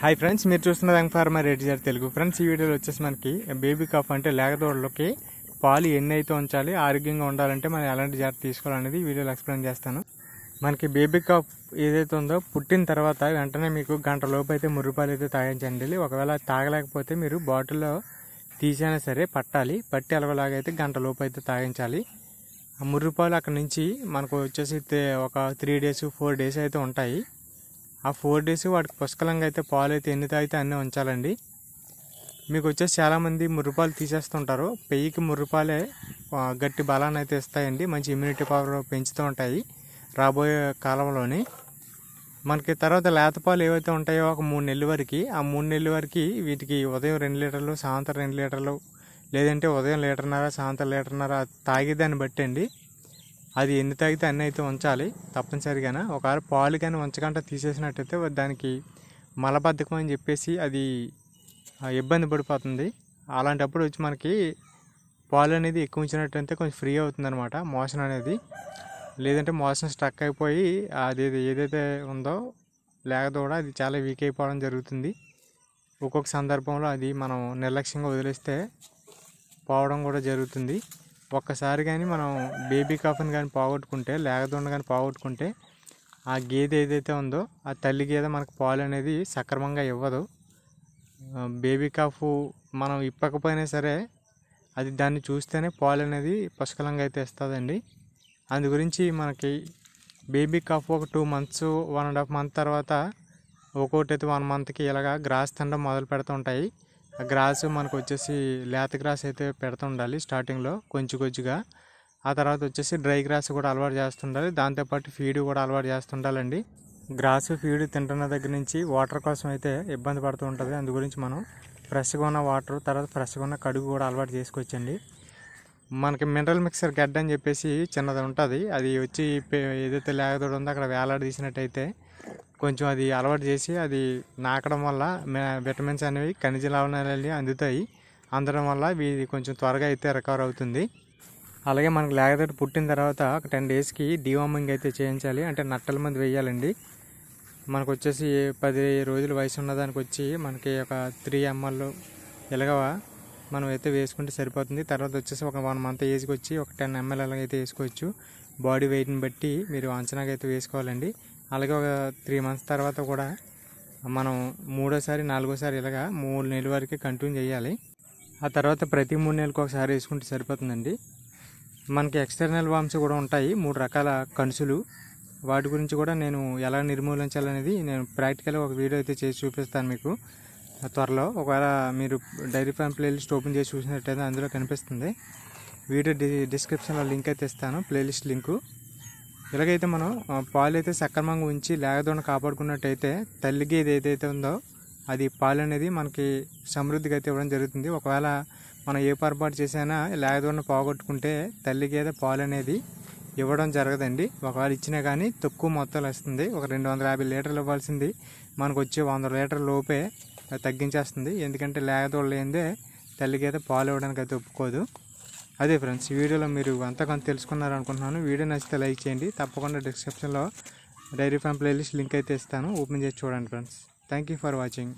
Hi friends మీరు చూస్తున్న రంగ్ farmer Reddy sir Telugu friends ఈ వీడియోలో వచ్చేసి మనకి బేబీ కాఫ్ అంటే లేగదోడలకి పాలు ఎన్ని అయితే ఉంచాలి ఆరోగ్యంగా ఉండాలంటే మనం ఎలాంటి జాగ్రత్త తీసుకోవాలనేది వీడియోలో ఎక్స్ప్లెయిన్ చేస్తాను. మనకి బేబీ కాఫ్ ఏదైతే ఉందో పుట్టిన తర్వాత వెంటనే మీకు గంట లోపు అయితే మురుగుపాలు అయితే తాగించండి. ఒకవేళ తాగలేకపోతే మీరు బాటిల్లో తీసైనా సరే పట్టాలి. పట్టి అలవలాగైతే గంట లోపు అయితే తాగించాలి. ఆ మురుగుపాలు అక్కడ నుంచి మనకు వచ్చేసి ఒక త్రీ డేస్ ఫోర్ డేస్ అయితే ఉంటాయి. ఆ ఫోర్ డేస్ వాటికి పుష్కలంగా అయితే పాలు అయితే ఎన్ని తాగితే అన్నీ ఉంచాలండి. మీకు వచ్చేసి చాలామంది ముర్రుపాలు తీసేస్తుంటారు. పెయ్యికి ముర్రుపాలే గట్టి బలాన్ని అయితే ఇస్తాయండి. మంచి ఇమ్యూనిటీ పవర్ పెంచుతూ ఉంటాయి రాబోయే కాలంలోని. మనకి తర్వాత లేతపాలు ఏవైతే ఉంటాయో ఒక మూడు నెలల వరకు ఆ మూడు నెలల వరకు వీటికి ఉదయం రెండు లీటర్లు సాయంత్రం రెండు లీటర్లు లేదంటే ఉదయం లీటర్న్నర సాయంత్రం లీటర్న్నర తాగేదాన్ని బట్టి అండి అది ఎన్ని తాగితే అన్ని అయితే ఉంచాలి. తప్పనిసరిగా ఒకవేళ పాలు కానీ ఉంచకుండా తీసేసినట్టయితే దానికి మలబద్ధకం అని చెప్పేసి అది ఇబ్బంది పడిపోతుంది. అలాంటప్పుడు వచ్చి మనకి పాలు అనేది ఎక్కువ ఉంచినట్టయితే కొంచెం ఫ్రీ అవుతుంది అనమాట మోషన్ అనేది. లేదంటే మోషన్ స్ట్రక్ అయిపోయి అది ఏదైతే ఉందో లేకదోడ అది చాలా వీక్ అయిపోవడం జరుగుతుంది. ఒక్కొక్క సందర్భంలో అది మనం నిర్లక్ష్యంగా వదిలేస్తే పోవడం కూడా జరుగుతుంది. ఒక్కసారి కానీ మనం బేబీ కాఫ్ని కానీ పోగొట్టుకుంటే లేగదొండ కానీ పోగొట్టుకుంటే ఆ గేదె ఏదైతే ఉందో ఆ తల్లి గేదె మనకు పాలు అనేది సక్రమంగా ఇవ్వదు. బేబీ కాఫ్ మనం ఇప్పకపోయినా సరే అది దాన్ని చూస్తేనే పాలు అనేది పుష్కలంగా అయితే ఇస్తుందండి. అందు గురించి మనకి బేబీ కాఫ్ ఒక two months one and half month తర్వాత ఒక్కొక్కటి అయితే వన్ మంత్కి ఇలాగా గ్రాస్ తినడం మొదలు పెడుతుంటాయి గ్రాస్ మనకు వచ్చేసి లేత గ్రాస్ అయితే పెడుతూ ఉండాలి స్టార్టింగ్లో కొంచెం కొంచెంగా. ఆ తర్వాత వచ్చేసి డ్రై గ్రాస్ కూడా అలవాటు చేస్తుండాలి. దాంతోపాటు ఫీడ్ కూడా అలవాటు చేస్తుండాలండి. గ్రాస్ ఫీడ్ తింటున్న దగ్గర నుంచి వాటర్ కోసం అయితే ఇబ్బంది పడుతూ ఉంటుంది. అందు గురించి మనం ఫ్రెష్గా ఉన్న వాటర్ తర్వాత ఫ్రెష్గా ఉన్న కడుగు కూడా అలవాటు చేసుకోవచ్చండి. మనకి మినరల్ మిక్సర్ గడ్డ అని చెప్పేసి చిన్నది ఉంటుంది. అది వచ్చి ఏదైతే లేగదోడు ఉందో అక్కడ వేలాడదీసినట్టయితే కొంచెం అది అలవాటు చేసి అది నాకడం వల్ల విటమిన్స్ అనేవి ఖనిజ లవణాలు అందుతాయి. అందడం వల్ల ఇది కొంచెం త్వరగా అయితే రికవర్ అవుతుంది. అలాగే మనకు లేకపోతే పుట్టిన తర్వాత ఒక టెన్ డేస్కి డివార్మింగ్ అయితే చేయించాలి. అంటే నట్టల మంది వేయాలండి. మనకు వచ్చేసి పది రోజుల వయసు ఉన్నదానికి వచ్చి మనకి ఒక త్రీ ఎంఎల్ ఇలాగ మనం అయితే వేసుకుంటే సరిపోతుంది. తర్వాత వచ్చేసి ఒక వన్ మంత్ ఏజ్కి వచ్చి ఒక టెన్ ఎంఎల్ ఎలాగైతే వేసుకోవచ్చు. బాడీ వెయిట్ని బట్టి మీరు అంచనాగా అయితే వేసుకోవాలండి. అలాగే ఒక త్రీ మంత్స్ తర్వాత కూడా మనం మూడోసారి నాలుగోసారి ఇలాగా మూడు నెలల వరకు కంటిన్యూ చేయాలి. ఆ తర్వాత ప్రతి మూడు నెలలకు ఒకసారి వేసుకుంటే సరిపోతుందండి. మనకి ఎక్స్టర్నల్ వామ్స్ కూడా ఉంటాయి మూడు రకాల కనుసులు వాటి గురించి కూడా నేను ఎలా నిర్మూలించాలనేది నేను ప్రాక్టికల్గా ఒక వీడియో అయితే చేసి చూపిస్తాను మీకు. త్వరలో ఒకవేళ మీరు డైరీ ఫామ్ ప్లేలిస్ట్ ఓపెన్ చేసి చూసినట్టయితే అందులో కనిపిస్తుంది. వీడియో డి డిస్క్రిప్షన్లో లింక్ అయితే ఇస్తాను ప్లేలిస్ట్ లింకు. ఇలాగైతే మనం పాలు అయితే సక్రమంగా ఉంచి లేగదోడ కాపాడుకున్నట్టయితే తల్లి గేదె ఏదైతే ఉందో అది పాలు అనేది మనకి సమృద్ధిగా అయితే ఇవ్వడం జరుగుతుంది. ఒకవేళ మనం ఏ పొరపాటు చేసినా లేగదోడను పోగొట్టుకుంటే తల్లి గేదె పాలు అనేది ఇవ్వడం జరగదండి. ఒకవేళ ఇచ్చినా కానీ తక్కువ మొత్తాలు వస్తుంది. ఒక రెండు వందల యాభై లీటర్లు ఇవ్వాల్సింది. మనకు వచ్చే వంద లీటర్ల లోపే అది తగ్గించేస్తుంది. ఎందుకంటే లేగదోడ లేనిదే తల్లి గేదె పాలు ఇవ్వడానికి అయితే ఒప్పుకోదు. అదే ఫ్రెండ్స్ ఈ వీడియోలో మీరు అంతా కొంత తెలుసుకున్నారు అనుకుంటున్నాను వీడియో నచ్చితే లైక్ చేయండి. తప్పకుండా డిస్క్రిప్షన్లో డైరీ ఫామ్ ప్లేలిస్ట్ లింక్ అయితే ఇస్తాను. ఓపెన్ చేసి చూడండి friends thank you for watching